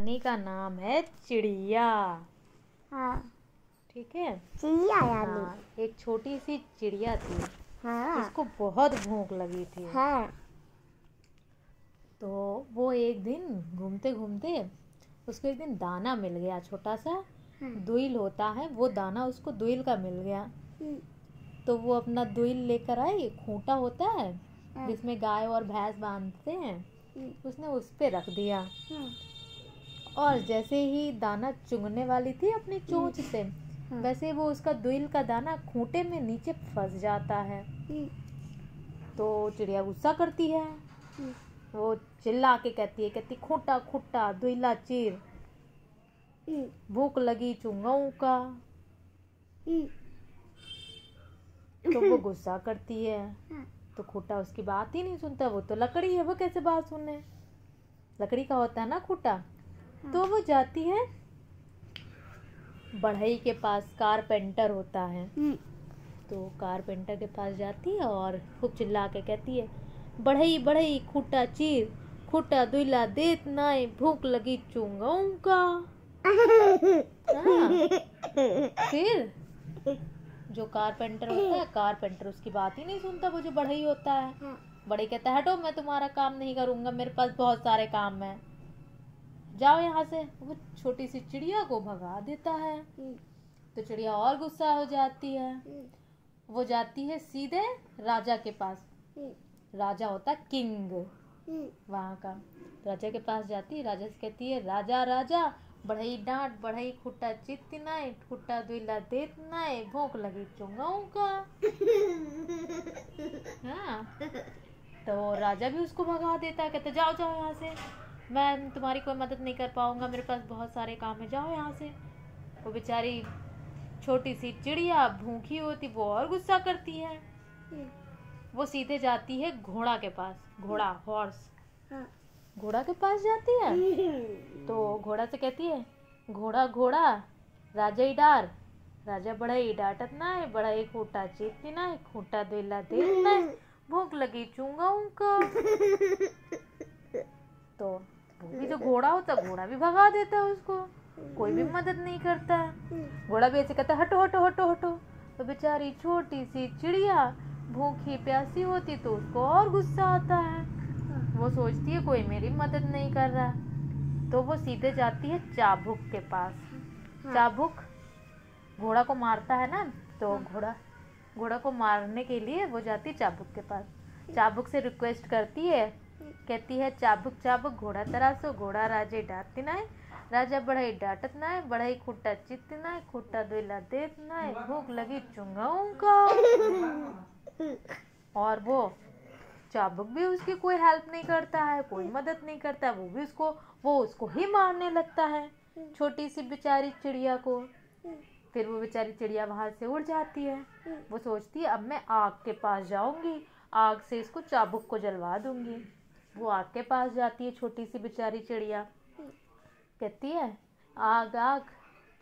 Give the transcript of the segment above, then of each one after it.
कहानी का नाम है चिड़िया। हाँ। ठीक है? चिड़िया हाँ एक छोटी सी चिड़िया थी। हाँ। उसको बहुत भूख लगी थी। हाँ। तो वो एक दिन घूमते घूमते उसको एक दिन दाना मिल गया छोटा सा। हाँ। दुईल होता है वो दाना उसको दुईल का मिल गया। हम्म, तो वो अपना दुईल लेकर आई खूंटा होता है हाँ। जिसमें गाय और भैंस बांधते हैं हम्म, उसने उस पर रख दिया। हाँ, और जैसे ही दाना चुंगने वाली थी अपनी चोंच से हाँ। वैसे वो उसका दुईल का दाना खूंटे में नीचे फंस जाता है। हम्म, तो चिड़िया गुस्सा करती है। हम्म, वो चिल्ला के कहती है कहती खूंटा खूंटा दुईला चीर। हम्म, भूख लगी चुंगाऊ का। हम्म, तो वो गुस्सा करती है। हाँ, तो खूंटा उसकी बात ही नहीं सुनता। वो तो लकड़ी है वो कैसे बात सुने? लकड़ी का होता है ना खूंटा? तो वो जाती है बढ़ई के पास कारपेंटर होता है। हम्म, तो कारपेंटर के पास जाती है और खूब चिल्ला के कहती है बढ़ई बढ़ई खूटा चीर खूटा दुइला देत नाय भूख लगी चुंगाऊ का? हाँ। फिर जो कारपेंटर होता है कारपेंटर उसकी बात ही नहीं सुनता वो जो बढ़ई होता है। हाँ, बड़े कहता है हटो मैं तुम्हारा काम नहीं करूँगा मेरे पास बहुत सारे काम है। जाओ यहाँ से। वो छोटी सी चिड़िया को भगा देता है। हम्म, तो चिड़िया और गुस्सा हो जाती है। हम्म, वो जाती है सीधे राजा के पास। हम्म, राजा होता किंग। वहाँ का। राजा के पास जाती है। राजा से कहती है राजा राजा बढ़ई डांट बढ़ई खुट्टा चित्त नाय खुट्टा दुइला देत नाय भूख लगी चुंगाऊ का। हाँ। तो राजा भी उसको भगा देता है। कहते जाओ जाओ यहाँ से। मैं तुम्हारी कोई मदद नहीं कर पाऊँगा मेरे पास बहुत सारे काम है। जाओ यहाँ से। वो बेचारी छोटी सी चिड़िया भूखी होती वो और गुस्सा करती है। वो सीधे जाती है घोड़ा के पास घोड़ा हॉर्स हाँ, घोड़ा के पास जाती है? तो घोड़ा से कहती है घोड़ा घोड़ा राजा इडार राजा बड़ा ही डांटत ना है बड़ा ही खूटा चीतती ना है खूटा दिला देत ना है भूख लगी चूँगा उनका। तो वो जो घोड़ा होता है, घोड़ा भी भगा देता है उसको। कोई भी मदद नहीं करता। है घोड़ा भी ऐसे कहता हटो हटो हटो हटो। तो बेचारी छोटी सी चिड़िया, भूखी, प्यासी होती तो उसको और गुस्सा आता है। वो सोचती है, कोई मेरी मदद नहीं कर रहा। तो वो सीधे जाती है चाबुक के पास। चाबुक घोड़ा को मारता है ना तो घोड़ा घोड़ा को मारने के लिए वो जाती है चाबुक के पास। चाबुक से रिक्वेस्ट करती है कहती है, चाबुक चाबुक, घोड़ा तरासो, घोड़ा राजे डांटती ना राजा बढ़ाई डांटत ना है बढ़ाई खुट्टा चित्त ना है खुट्टा दुला देत ना है भूख लगी चुंगाऊ का। और वो चाबुक भी उसकी कोई हेल्प नहीं करता है, कोई मदद नहीं करता, वो भी उसको, वो उसको ही मारने लगता है, छोटी सी बेचारी चिड़िया को। फिर वो बेचारी चिड़िया वहाँ से उड़ जाती है। वो सोचती है, अब मैं आग के पास जाऊँगी, आग से इसको चाबुक को जलवा दूँगी। वो आग के पास जाती है छोटी सी बेचारी चिड़िया। कहती है, आग आग,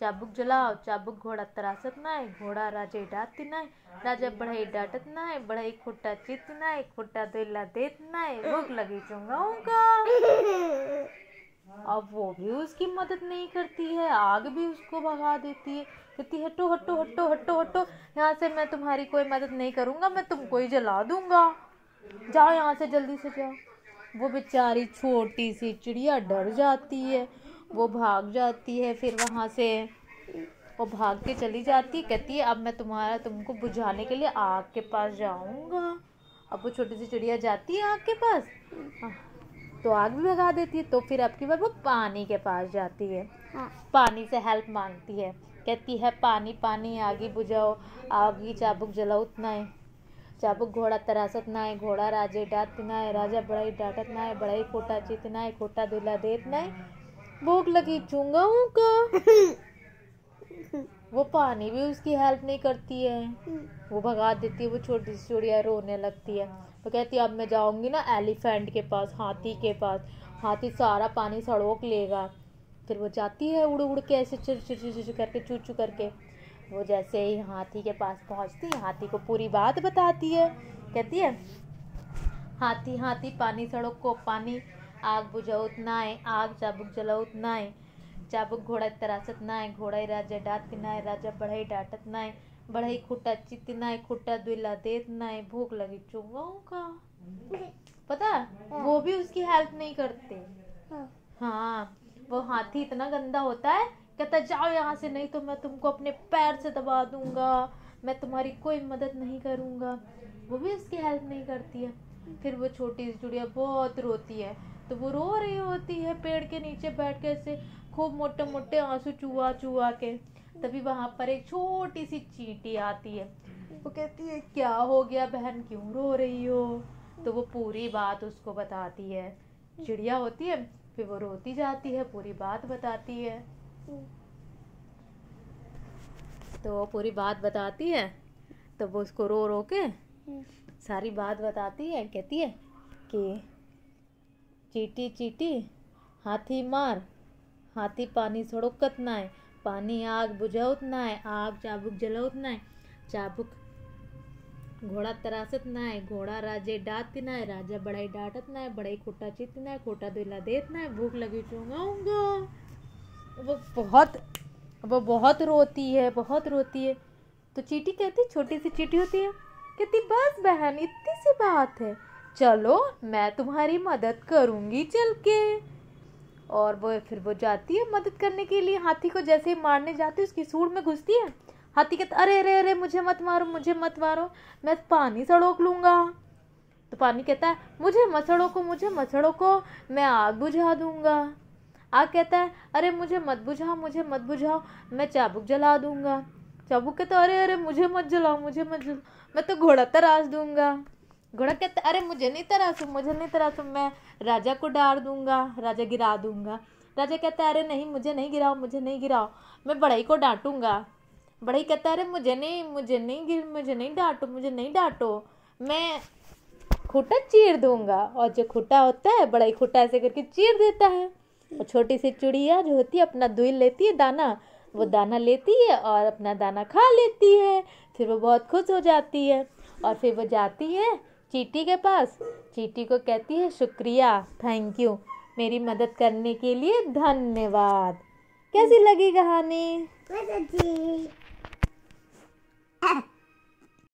चाबुक जलाओ, चाबुक घोड़ा तरासत नाय घोड़ा राजे डांटती नाय राजा बढ़ई डांटत नाय बढ़ई खुट्टा चित नाय खुट्टा दिला देत नाय भूख लगी चुंगाऊ का। अब वो भी उसकी मदद नहीं करती है, आग भी उसको भगा देती है। कहती हटो हटो हटो हटो हटो, यहाँ से मैं तुम्हारी कोई मदद नहीं करूँगा, मैं तुमको ही जला दूँगा। जाओ यहाँ से जल्दी से जाओ। वो बेचारी छोटी सी चिड़िया डर जाती है वो भाग जाती है फिर वहाँ से वो भाग के चली जाती है कहती है अब मैं तुम्हारा तुमको बुझाने के लिए आग के पास जाऊँगा। अब वो छोटी सी चिड़िया जाती है आग के पास। हाँ, तो आग भी भगा देती है तो फिर अब की बार वो पानी के पास जाती है। हाँ, पानी से हेल्प मांगती है कहती है पानी पानी आगे बुझाओ आगी चाबुक जलाओ उतना है। चाबुक घोड़ा तरासत ना है घोड़ा राजे डांट ना है राजा बड़ाई डांटत ना है बड़ाई खोटा चित ना है खोटा दुला देत ना है भूख लगी चुंगाऊ का? वो पानी भी उसकी हेल्प नहीं करती है। वो भगा देती है, वो छोटी सी चिड़िया रोने लगती है। वो कहती है, अब मैं जाऊँगी ना एलिफेंट के पास, हाथी के पास। हाथी सारा पानी सड़ोक लेगा। फिर वो जाती है उड़ उड़ के ऐसे चिर चिर चिर करके चू चू करके। वो जैसे ही हाथी के पास पहुँचती है हाथी को पूरी बात बताती है। कहती है हाथी हाथी पानी सड़क को पानी आग बुझाऊत नाय आग चाबुक जलाऊत नाय चाबुक घोडा तरासत नाय घोडा राजा डात नाय राजा बढ़ई डांटत नाय बढ़ई खुट्टा चित नाय खुट्टा दुला देत नाय भूख लगी चुंगाऊ का। पता वो भी उसकी हेल्प नहीं करते। हाँ। हाँ वो हाथी इतना गंदा होता है कहता जाओ यहाँ से, नहीं तो मैं तुमको अपने पैर से दबा दूँगा। मैं तुम्हारी कोई मदद नहीं करूँगा। वो भी उसकी हेल्प नहीं करती है। फिर वो छोटी सी चिड़िया बहुत रोती है। तो वो रो रही होती है पेड़ के नीचे बैठ के ऐसे खूब मोटे मोटे आँसू चुआ चुआ के। तभी वहाँ पर एक छोटी सी चींटी आती है। वो कहती है, क्या हो गया बहन? क्यों रो रही हो? तो वो पूरी बात उसको बताती है। चिड़िया होती है, फिर वो रोती जाती है, पूरी बात बताती है। तो वो पूरी बात बताती है? तो वो उसको रो रो के सारी बात बताती है, कहती है कि चीटी चीटी, हाथी मार, हाथी पानी सड़ोकत नाय पानी आग बुझाउत नाय आग चाबुक जलाउत है चाबुक घोड़ा तरासत नाय घोड़ा राजे डात है राजा बड़ाई डांटत नाय बड़ाई खोटा चित है खोटा दुला देत है भूख लगी चूंगाऊँगा। वो बहुत वो बहुत रोती है, बहुत रोती है। तो चीटी कहती, छोटी सी चीटी होती है। कहती, बस बहन, इतनी सी बात है। चलो, मैं तुम्हारी मदद करूँगी, चल के। और वो, फिर वो जाती है मदद करने के लिए। हाथी को जैसे ही मारने जाती है, उसकी सूढ़ में घुसती है। हाथी कहता, अरे अरे अरे, मुझे मत मारो, मुझे मत मारो। मैं पानी सड़ोक लूँगा। तो पानी कहता है मुझे मत को मुझे मत को मैं आग बुझा दूँगा। आग कहता है, अरे, मुझे मत बुझाओ, मुझे मत बुझाओ, मैं चाबुक जला दूँगा। चाबुक कहता अरे अरे, मुझे मत जलाओ, मुझे मत जलाओ, मैं तो घोड़ा तराश दूँगा। घोड़ा कहता अरे, मुझे नहीं तराशू, मुझे नहीं तराशू, मैं राजा को डार दूँगा, राजा गिरा दूँगा। राजा कहता है, अरे, नहीं, मुझे नहीं गिराओ, मुझे नहीं गिराओ, मैं बड़ाई को डांटूँगा। बड़ाई कहता है, अरे, मुझे नहीं मुझे नहीं गिर, मुझे नहीं डांटो, मुझे नहीं डांटो, मैं खूटा चीर दूँगा। और जो खूटा होता है, बड़ाई खूटा ऐसे करके चीर देता है। और छोटी सी चिड़िया जो होती है, अपना दुल लेती है दाना। वो दाना लेती है और अपना दाना खा लेती है। फिर वो बहुत खुश हो जाती है और फिर वो जाती है चीटी के पास। चीटी को कहती है, शुक्रिया थैंक यू मेरी मदद करने के लिए धन्यवाद. कैसी लगी कहानी?